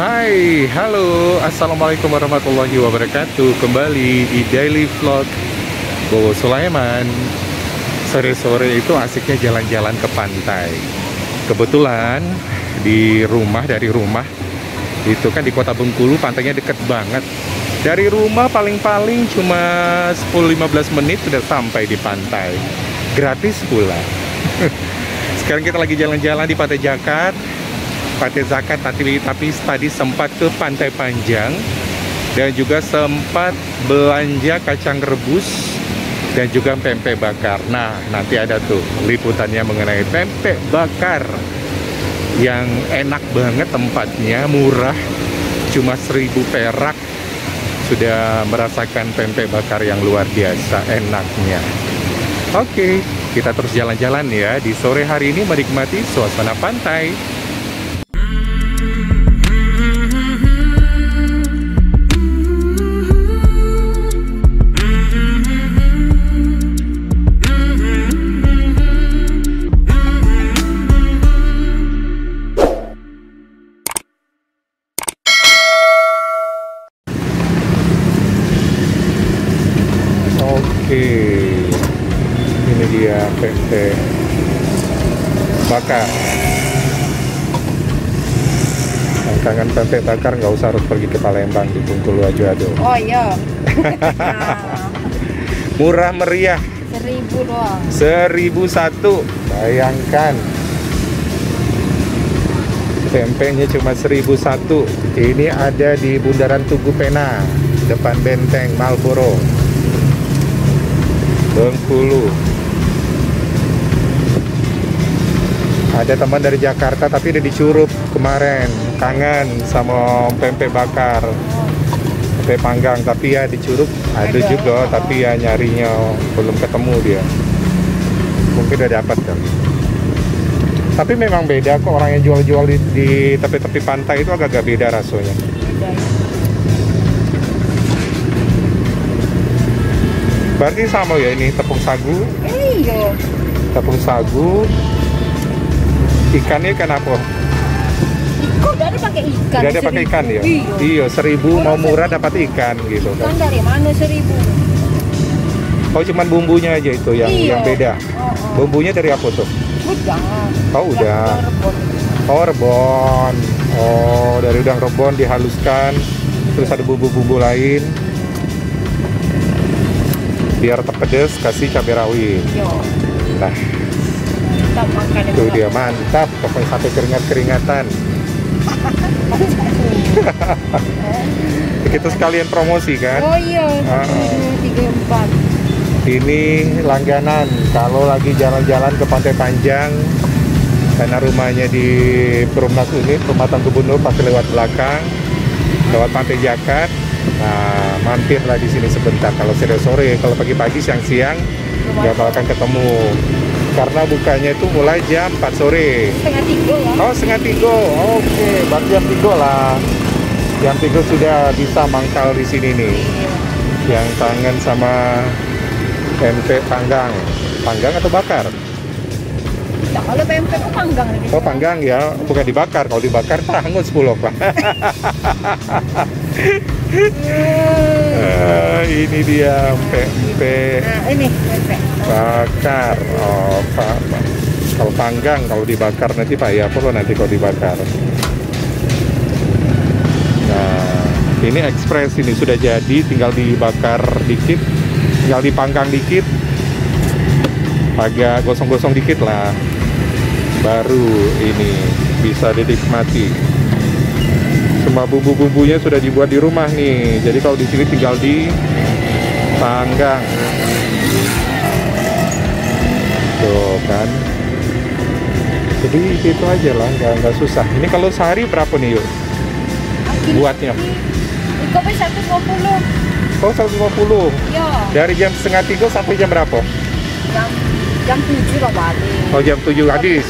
Hai, halo, Assalamualaikum warahmatullahi wabarakatuh. Kembali di Daily Vlog Bowo Sulaiman. Sore-sore itu asiknya jalan-jalan ke pantai. Kebetulan di rumah, dari rumah Itu kan di kota Bengkulu, pantainya deket banget. Dari rumah paling-paling cuma 10-15 menit sudah sampai di pantai. Gratis pula. Sekarang kita lagi jalan-jalan di Pantai Jakat Pantai Zakat tapi, tapi tadi sempat ke Pantai Panjang dan juga sempat belanja kacang rebus dan juga pempek bakar. Nah, nanti ada tuh liputannya mengenai pempek bakar yang enak banget tempatnya, murah, cuma 1000 perak. Sudah merasakan pempek bakar yang luar biasa enaknya. Oke, kita terus jalan-jalan ya di sore hari ini menikmati suasana pantai. Pempek bakar nggak usah harus pergi ke Palembang di Bengkulu aja aduh. Oh iya. Murah meriah, Seribu doang. seribu satu. Bayangkan. Pempeknya cuma seribu satu. Ini ada di Bundaran Tugu Pena, depan Benteng Malboro. Bengkulu. Ada teman dari Jakarta tapi udah dicurup kemarin. Kangen sama pempek bakar. Pempek panggang tapi ya dicurup ada Ada. juga tapi ya nyarinya belum ketemu dia. Mungkin udah dapat kan. Tapi memang beda kok orang yang jual-jual di, di tepi-tepi pantai itu agak-agak beda rasanya. Berarti sama ya ini tepung sagu, iya. tepung sagu. Ikannya ikan apa? Udah ada pakai ikan? Ada pakai ikan ya? Iya. Iya, seribu mau murah dapat ikan gitu Ikan kan. dari mana seribu? Oh, cuman bumbunya aja itu yang Iya. yang beda. Oh, oh. Bumbunya dari apa tuh? Udang. Oh, udah. rebon. Oh, rebon. Oh, dari udang rebon dihaluskan. Terus ada bumbu-bumbu lain. Biar pedes kasih cabai rawit. Yo. Nah, Kita makan itu dia mantap. Pokoknya sampai keringat-keringatan. Kita sekalian promosi kan. Oh iya. Ah. Satu, dua, tiga, empat. Ini langganan kalau lagi jalan-jalan ke Pantai Panjang karena rumahnya di Perumnas ini Pematang Gubernur pasti lewat belakang lewat Pantai Jakat nah mampirlah di sini sebentar kalau sore-sore kalau pagi-pagi siang-siang nggak akan ketemu karena bukanya itu mulai jam 4 sore. Setengah tiga lah. oh setengah tiga. Oke berarti jam 3 lah. Jam 3 sudah bisa mangkal di sini nih. Iya. yang tangan sama pempek panggang. Panggang atau bakar? Nah, kalau pempek kok panggang lagi. oh panggang ya. Bukan dibakar. Kalau dibakar hangus pulok lah Eh, ini dia pempek Nah, ini bakar. Oh pak Pak. kalau panggang kalau dibakar nanti pak ya perlu nanti kalau dibakar. Nah ini ekspres ini sudah jadi tinggal dibakar dikit tinggal dipanggang dikit. Agak gosong-gosong dikit lah. Baru ini bisa dinikmati semua bumbu-bumbunya sudah dibuat di rumah nih jadi kalau di sini tinggal dipanggang Tuh kan. Jadi itu aja lah, nggak nggak susah. Ini kalau sehari berapa nih yuk? Buatnya. Kopi satu dua puluh. Oh 150. Ya. Dari jam setengah tiga sampai jam berapa? Jam jam tujuh lah balik. Oh jam 7 habis.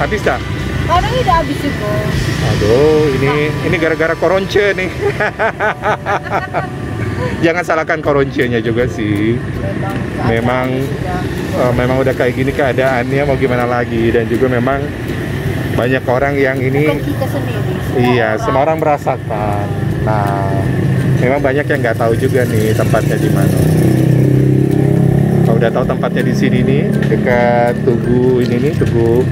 Habis tak? Kadang udah habis juga. Aduh, ini ini gara-gara koronce nih. Jangan salahkan koroncenya juga sih. Memang Memang eh, memang udah kayak gini keadaannya mau gimana lagi dan juga memang banyak orang yang ini Bukan kita sendiri. semua iya semua orang merasakan nah memang banyak yang nggak tahu juga nih tempatnya di mana kalau udah tahu tempatnya di sini nih dekat tugu ini nih tugu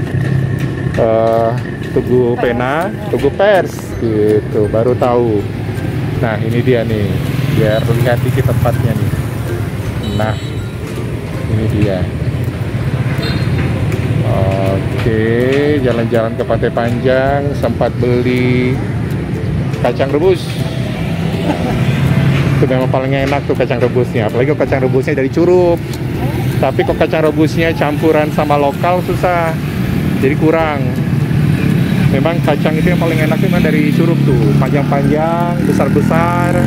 eh, tugu pena tugu pers gitu baru tahu. Nah ini dia nih biar lihat dikit tempatnya nih. Nah ini dia. Oke jalan-jalan ke Pantai Panjang sempat beli kacang rebus. Itu memang paling enak tuh kacang rebusnya apalagi kacang rebusnya dari Curup. Tapi kok kacang rebusnya campuran sama lokal susah jadi kurang. Memang kacang itu yang paling enak memang dari Curup tuh. Panjang-panjang besar-besar.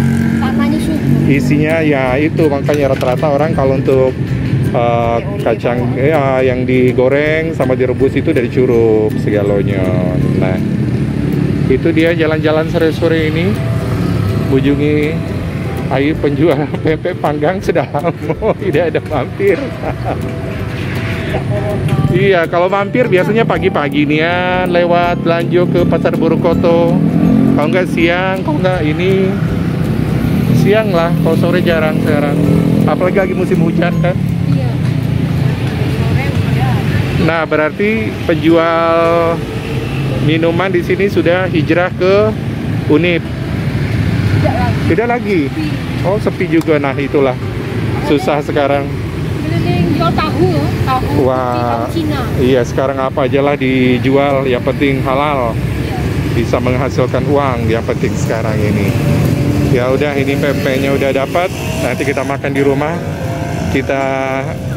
Isinya ya itu makanya rata-rata orang kalau untuk uh, kacang ya yang digoreng sama direbus itu dari Curup segalonya. Nah itu dia jalan-jalan sore-sore ini ujungi ayu penjual pempek panggang sudah lama tidak ada mampir. Iya, kalau mampir biasanya pagi-pagi nih ya, lewat belanja ke Pasar Burukoto. Kalau nggak siang, kalau nggak ini siang lah. Kalau sore jarang sekarang. Apalagi lagi musim hujan kan. Iya. Sore udah. Nah, berarti penjual minuman di sini sudah hijrah ke Unip. Tidak lagi. Tidak lagi. Oh, sepi juga. Nah, itulah susah sekarang. Tahu, tahu. Wah. Tahu Cina. Iya, sekarang apa aja lah dijual, yang penting halal. Iya. bisa menghasilkan uang yang penting sekarang ini ya udah ini pempeknya udah dapat nanti kita makan di rumah kita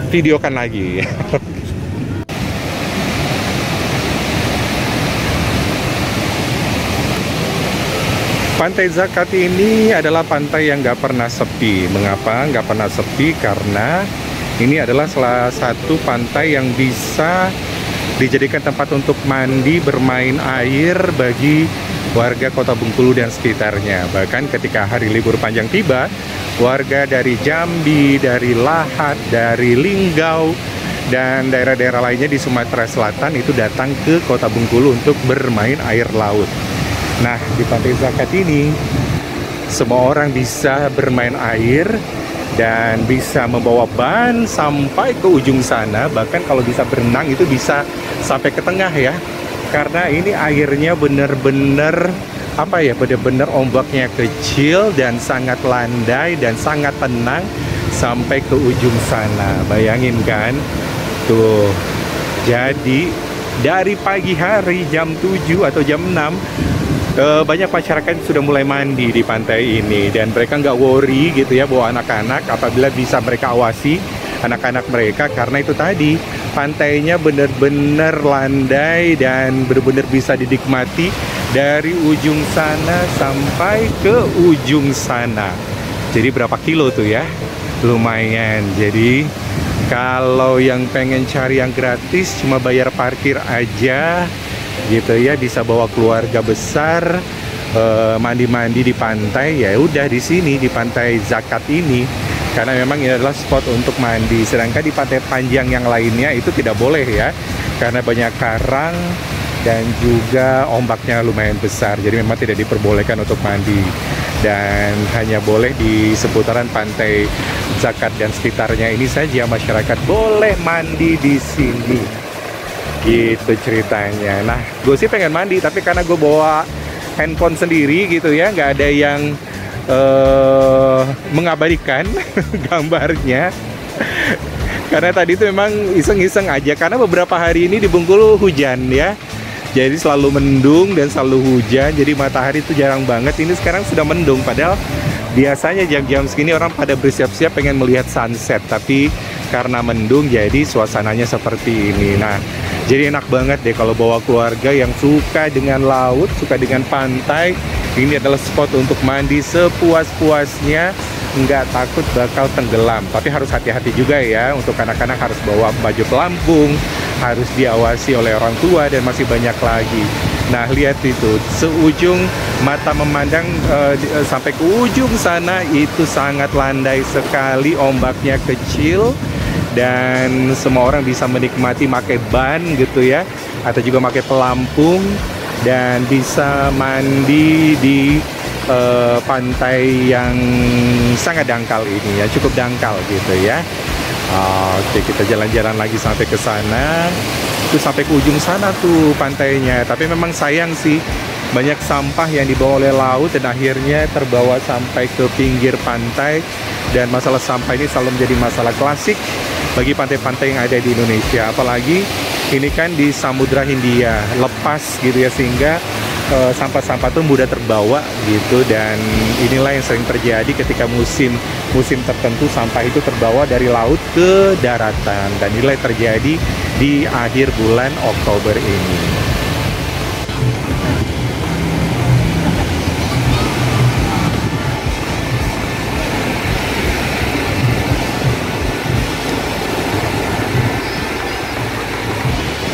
videokan lagi Pantai Zakat ini adalah pantai yang nggak pernah sepi. Mengapa nggak pernah sepi? Karena ini adalah salah satu pantai yang bisa dijadikan tempat untuk mandi, bermain air bagi warga kota Bengkulu dan sekitarnya. Bahkan ketika hari libur panjang tiba, warga dari Jambi, dari Lahat, dari Linggau, dan daerah-daerah lainnya di Sumatera Selatan itu datang ke kota Bengkulu untuk bermain air laut. Nah, di Pantai Zakat ini semua orang bisa bermain air dan bisa membawa ban sampai ke ujung sana. Bahkan kalau bisa berenang itu bisa sampai ke tengah ya. Karena ini airnya benar-benar apa ya, benar-benar ombaknya kecil dan sangat landai dan sangat tenang sampai ke ujung sana. Bayangin kan? Tuh. Jadi dari pagi hari jam 7 atau jam 6 Eh, banyak masyarakat sudah mulai mandi di pantai ini dan mereka nggak worry gitu ya bawa anak-anak apabila bisa mereka awasi anak-anak mereka karena itu tadi pantainya benar-benar landai dan benar-benar bisa dinikmati dari ujung sana sampai ke ujung sana. Jadi berapa kilo tuh ya? Lumayan. Jadi kalau yang pengen cari yang gratis cuma bayar parkir aja gitu ya bisa bawa keluarga besar eh, mandi-mandi di pantai ya udah di sini di pantai Zakat ini. Karena memang ini adalah spot untuk mandi. Sedangkan di pantai panjang yang lainnya itu tidak boleh ya karena banyak karang dan juga ombaknya lumayan besar. Jadi memang tidak diperbolehkan untuk mandi. Dan hanya boleh di seputaran pantai Zakat dan sekitarnya ini saja. Masyarakat boleh mandi di sini gitu ceritanya. Nah gue sih pengen mandi tapi karena gue bawa handphone sendiri gitu ya nggak ada yang eh mengabadikan gambarnya. Karena tadi itu memang iseng-iseng aja karena beberapa hari ini di Bengkulu hujan ya. Jadi selalu mendung dan selalu hujan jadi matahari itu jarang banget. Ini sekarang sudah mendung padahal biasanya jam-jam segini orang pada bersiap-siap pengen melihat sunset. Tapi karena mendung jadi suasananya seperti ini. Nah jadi enak banget deh kalau bawa keluarga yang suka dengan laut, suka dengan pantai. Ini adalah spot untuk mandi sepuas-puasnya, nggak takut bakal tenggelam. Tapi harus hati-hati juga ya, untuk anak-anak harus bawa baju pelampung, harus diawasi oleh orang tua dan masih banyak lagi. Nah lihat itu, seujung mata memandang uh, sampai ke ujung sana itu sangat landai sekali, ombaknya kecil dan semua orang bisa menikmati pakai ban gitu ya. Atau juga pakai pelampung. Dan bisa mandi di eh, pantai yang sangat dangkal ini ya. Cukup dangkal gitu ya. Oke kita jalan-jalan lagi sampai ke sana. Itu sampai ke ujung sana tuh pantainya. Tapi memang sayang sih banyak sampah yang dibawa oleh laut dan akhirnya terbawa sampai ke pinggir pantai. Dan masalah sampah ini selalu menjadi masalah klasik bagi pantai-pantai yang ada di Indonesia. Apalagi ini kan di Samudra Hindia lepas gitu ya sehingga eh, sampah-sampah itu mudah terbawa gitu. Dan inilah yang sering terjadi ketika musim musim tertentu sampah itu terbawa dari laut ke daratan. Dan inilah yang terjadi di akhir bulan Oktober ini.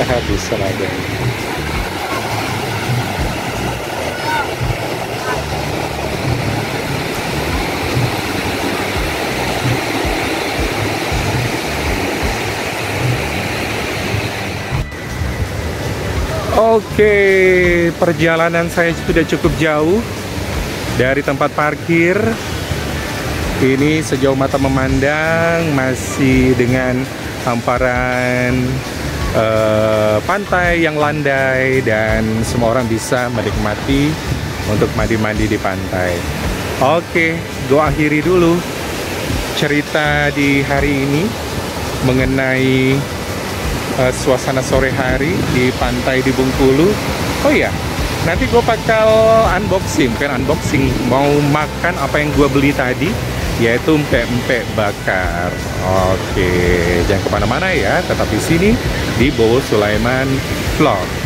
bisa ada. Oke, perjalanan saya sudah cukup jauh dari tempat parkir. Ini sejauh mata memandang masih dengan hamparan eh, pantai yang landai dan semua orang bisa menikmati untuk mandi-mandi di pantai. Oke, gua akhiri dulu cerita di hari ini mengenai eh, suasana sore hari di pantai di Bengkulu. Oh iya, nanti gue bakal unboxing, kan unboxing mau makan apa yang gue beli tadi, yaitu empek-empek bakar. Oke, jangan ke mana-mana ya, tetap di sini di Bowo Sulaiman Vlog.